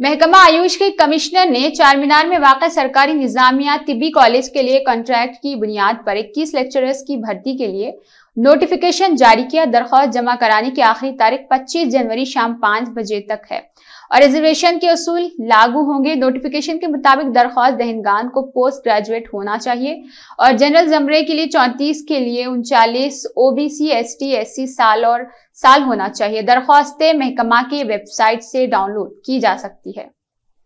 महकमा आयुष के कमिश्नर ने चार मीनार में वाक़ सरकारी निजामिया तिब्बी कॉलेज के लिए कॉन्ट्रैक्ट की बुनियाद पर 21 लेक्चरर्स की भर्ती के लिए नोटिफिकेशन जारी किया। दरख्वास्त जमा कराने की आखिरी तारीख 25 जनवरी शाम पाँच बजे तक है और रिजर्वेशन के असूल लागू होंगे। नोटिफिकेशन के मुताबिक दरख्वास्त दहनगान को पोस्ट ग्रेजुएट होना चाहिए और जनरल जमरे के लिए चौंतीस, के लिए उनचालीस, ओबीसी, एसटी, एससी साल और साल होना चाहिए। दरख्वास्तें महकमा की वेबसाइट से डाउनलोड की जा सकती है।